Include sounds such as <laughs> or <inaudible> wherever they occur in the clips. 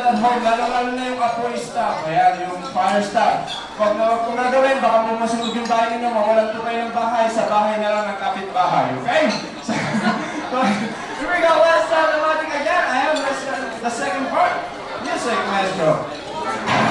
home, lalo-lalo na yung apoy staff, ayan, yung fire staff. Pag na, kung nagawin, baka mo masunog yung bahay ninyo, mawalan po kayo ng bahay, sa bahay na lang ng kapitbahay, okay? <laughs> Here we go, last time natin again. This, the second part. Music, maestro. Hey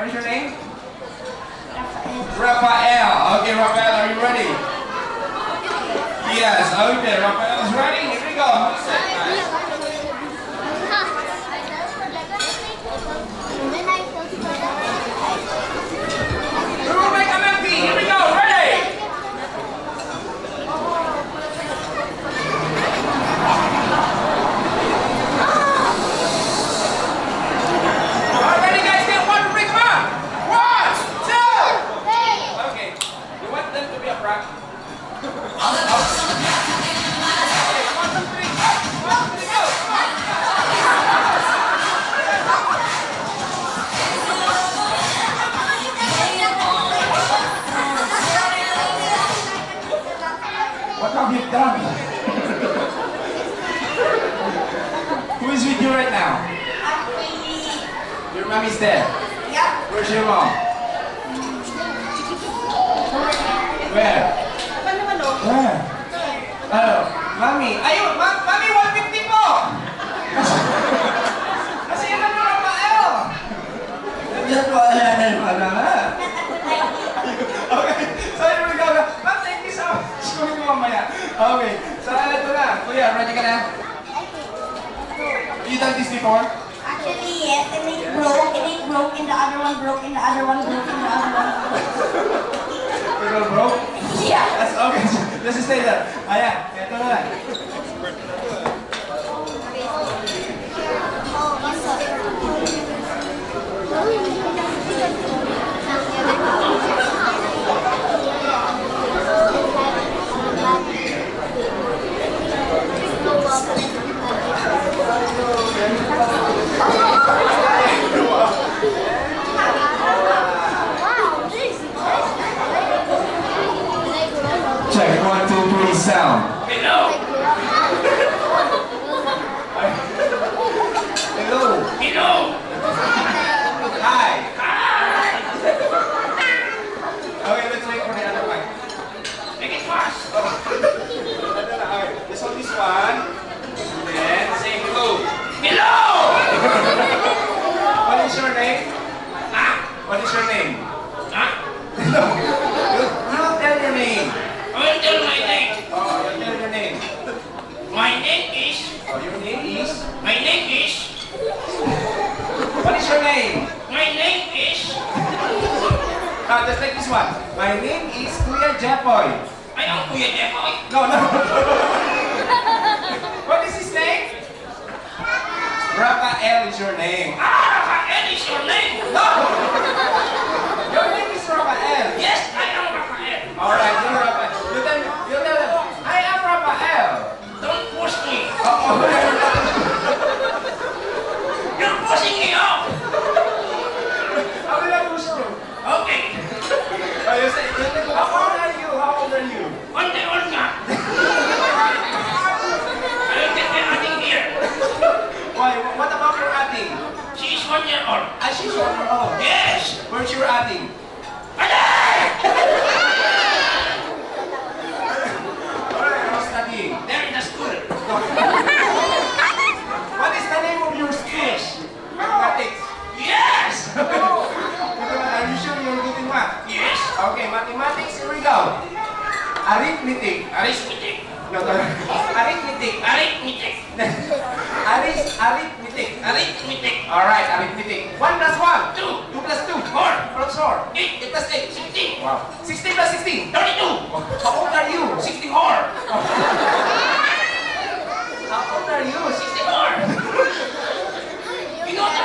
What is your name? Raphael. Okay, Raphael, are you ready? Yes, okay, Raphael is ready. Here we go. right now? Your mommy's dead? Yep. Where's your mom? Where? Where? Oh, mommy. Ayun, ma mommy, 150 po! Kasi yun ang mga maayo. Nandiyan po, ayan, wala na. Okay, sorry naman ka. Ma'am, thank you so much. Kunin ko mamaya. Okay, so ito na. Kuya, ready ka na? You done this before? Actually, yes, and it broke, and it broke, and the other one broke, and the other one broke, and the other one broke. Pero bro? Yeah. That's okay. <laughs> Let's just stay there. Ayan, ah, eto na lang. Where's your adding? Alright, how's? There in the school. What is the name of your school? Mathematics. Yes. Are you sure you're in math? Yes. Okay, mathematics, here we go. Arithmetic. Arithmetic. No, no. Arithmetic. Arithmetic. Arithmetic. Arithmetic. Alright, arithmetic. 1 plus 1. Two. 2 plus 2. Four. Plus 4. Eight. 8 plus 8. Sixteen. Wow. 16 plus 16. Thirty-two. How old are you? Sixty-four. How old are you? 16. Sixty-four. You know the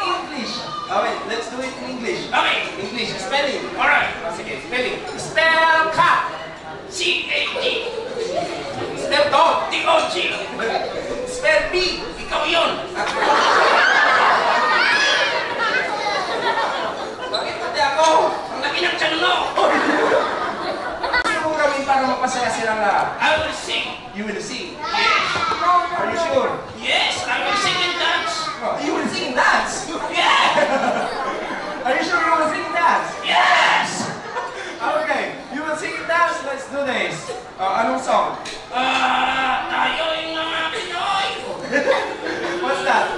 English. Oh wait, let's do it in English. Okay. English, spelling. All right. Oh, sige, spelling. Spell cat. C-A-T. Spell dog. D-O-G. Spell pig. Ikaw yun. <laughs> You will sing. Yes. Are you sure? Yes, I will sing and dance. Oh, you will sing and dance. Yeah. <laughs> Are you sure you will sing and dance? Yes. <laughs> Okay, you will sing and dance. Let's do this. Oh, anong song? Ah, tayo'y mga Pinoy. What's that?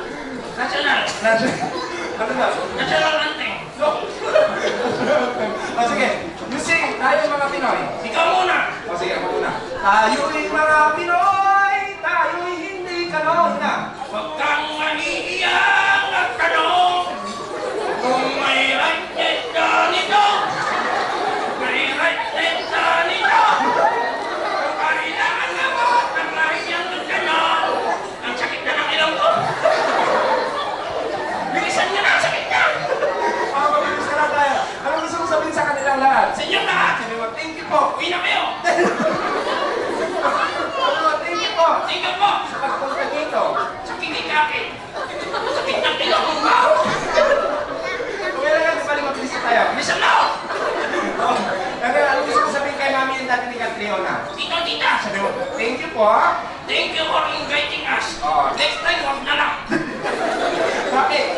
National. National. Ano na? National anthem. No. <laughs> oh, sige. You sing. Tayo mga Pinoy. Ikaw muna. O sige, ako muna. Tayo'y lahat? Sa inyong lahat. Sabi mo, thank you po. Uwi na kayo. Mo, thank you po. Sige po. Sa pagpunta dito. Sa kinikaki. Sakit ng ilong ko. Okay lang yan, di ba mabilis na tayo? Bilisan na. Oh, ano, ano gusto mo sabihin kay mami and daddy ni Catriona? Tito, tita. Sabi mo, thank you po. Thank you for inviting us. Oh. Next time, huwag na lang. Bakit?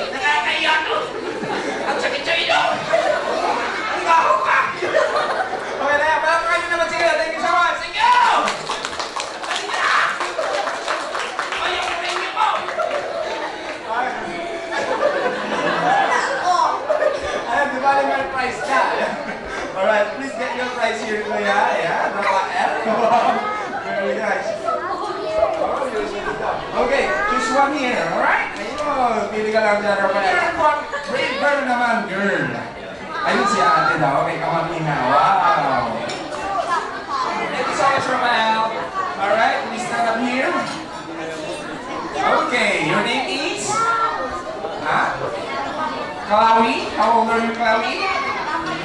How old are you, family?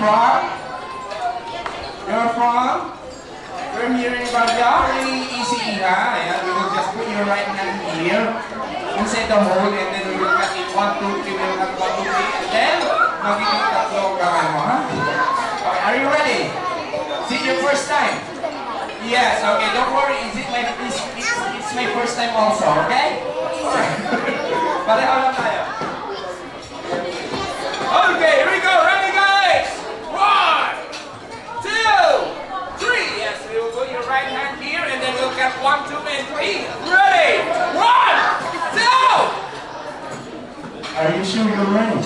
From? You're from? From here, in out? Really easy, huh? Yeah, you will just put your right hand here inside the hole, and then you will cut it one, two, three, one, two, three, and then magiging tatlo ang kamay mo, ha? Okay, are you ready? Is it your first time? Yes, okay, don't worry. Is it my, it's, it's, it's my first time also, okay? Alright. <laughs> Para alam Are you sure you're right?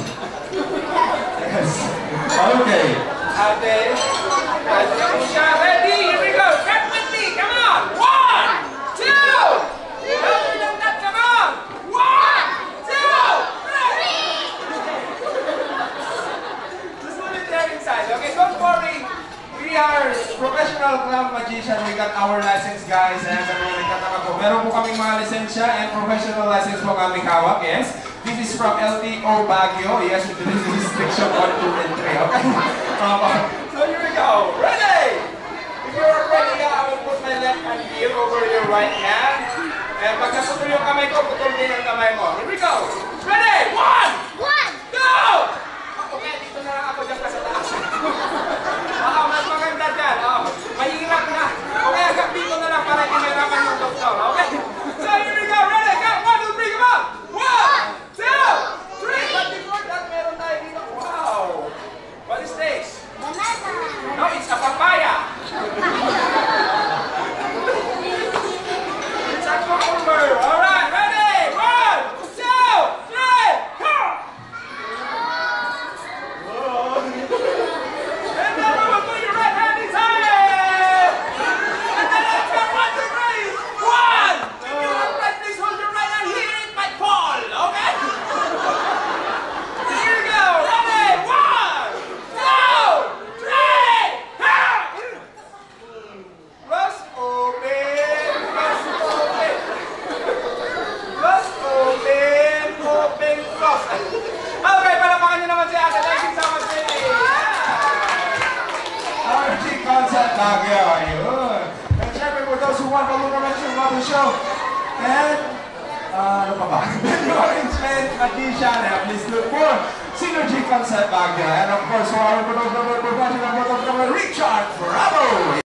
Yes. Okay. Okay. over your right hand. And pag yung kamay ko, putol din ang kamay mo. Here we go. Ready? One! One! mathematician, at least look for synergy concept back there. And of course, our Richard Bravo.